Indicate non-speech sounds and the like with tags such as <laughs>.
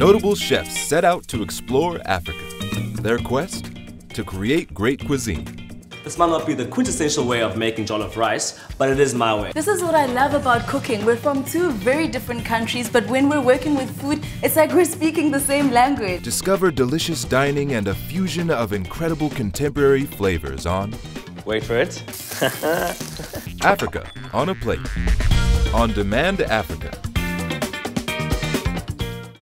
notable chefs set out to explore Africa. Their quest? To create great cuisine. This might not be the quintessential way of making jollof rice, but it is my way. This is what I love about cooking. We're from two very different countries, but when we're working with food, it's like we're speaking the same language. Discover delicious dining and a fusion of incredible contemporary flavors on Wait for it. <laughs> Africa on a Plate. On Demand Africa